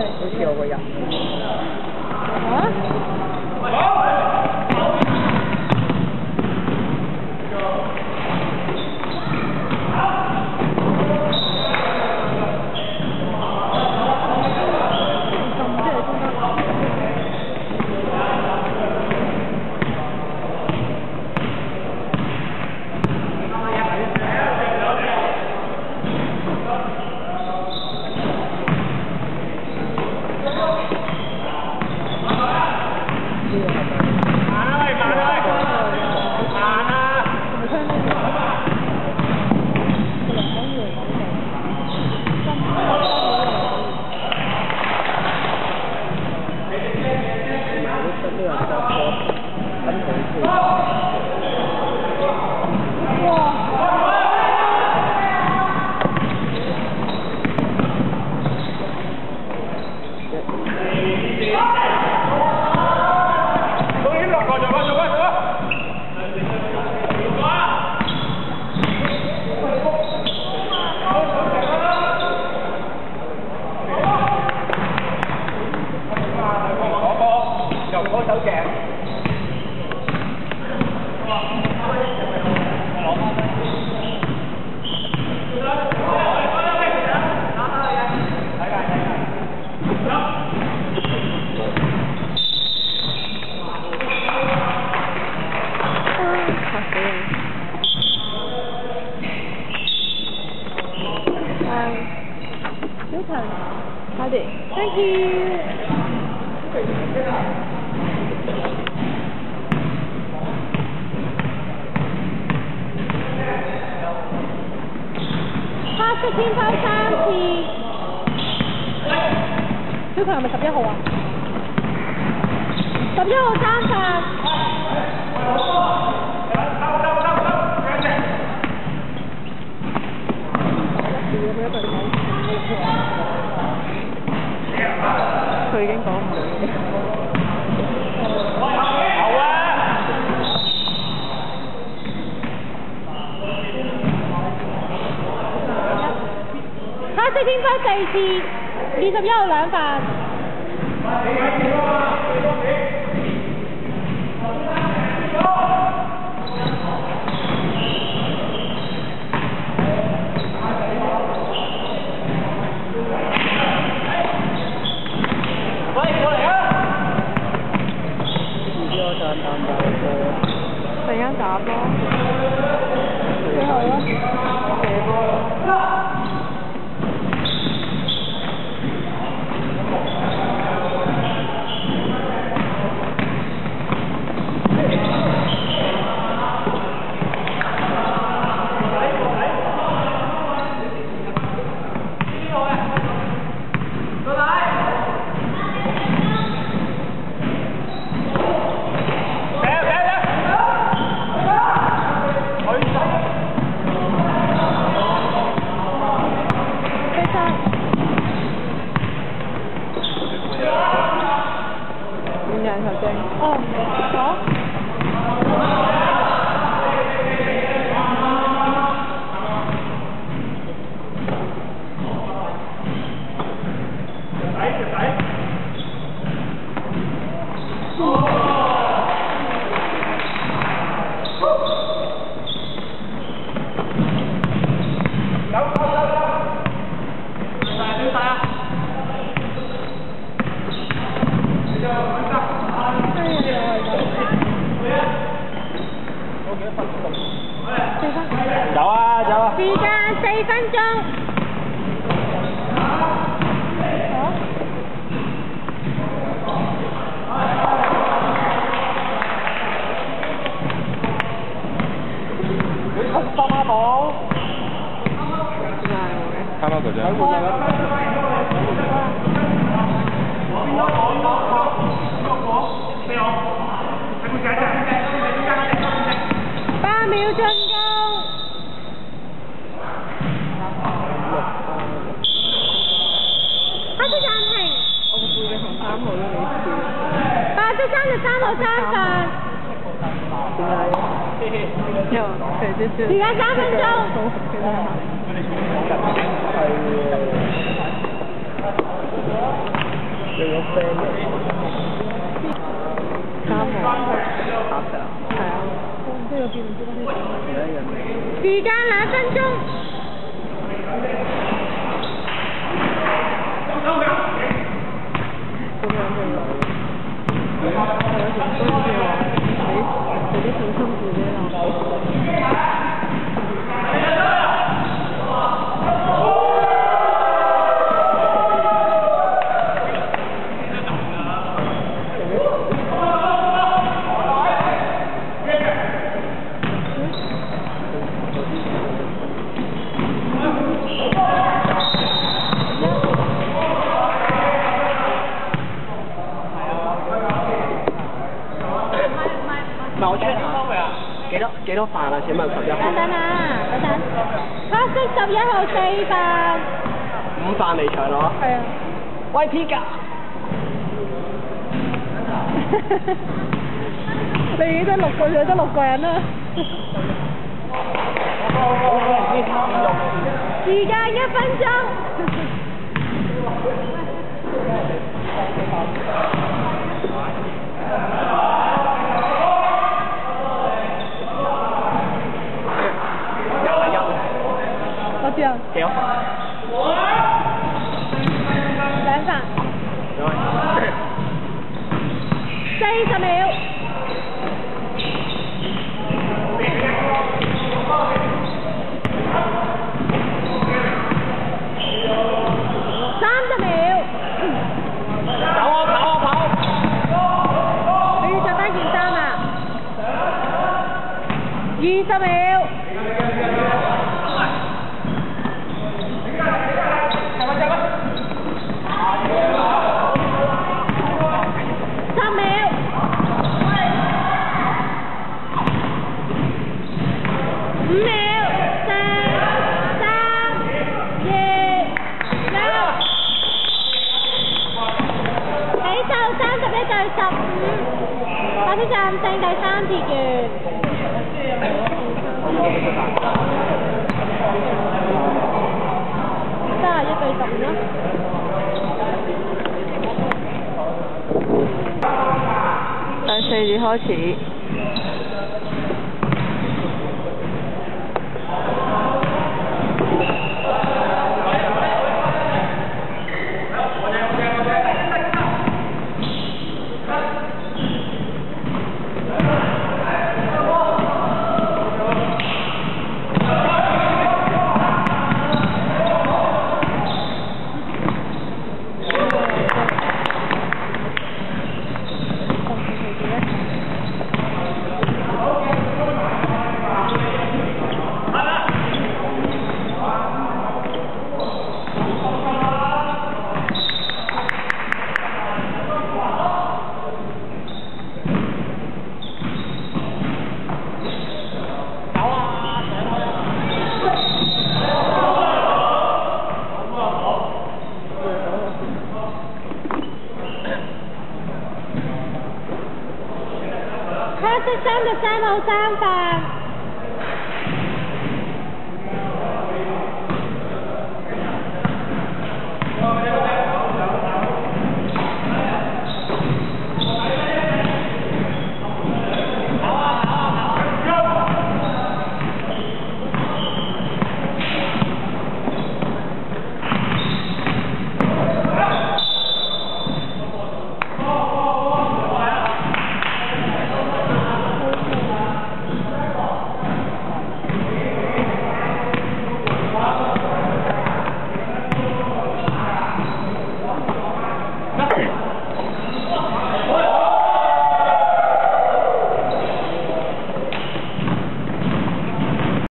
呢邊就好似有個人。啊？Thank you. 花式天拋三次。小強係咪十一號啊？十一號三發。佢已經講唔到嘢。好啊！黑色天花四次，二十一號兩份。突然間打波，最後咯，射波咯。飛三。五人球證。哦，好。有啊有啊。時分鐘。三孖寶。啱啱嗰張。八秒進攻。黑色暫停。我個背景同三號都未試。白色三十三號三發。點解？因為肥少少。時間三分鐘。有個 friend 三號。係啊，係啊。都有見唔知嗰啲人嚟。時間兩幾多幾多飯啊？請問十一號等等啊，等等。黑色十一號四飯。五飯離場咯。係啊。喂 P 㗎，你已經得六個，就得六個人啦。時間一分鐘。秒。十秒。五秒。四、三、二、一。起數三十一對十五，發出暫勝第三節完。三十一對十五啦。第四節開始。三个三楼三房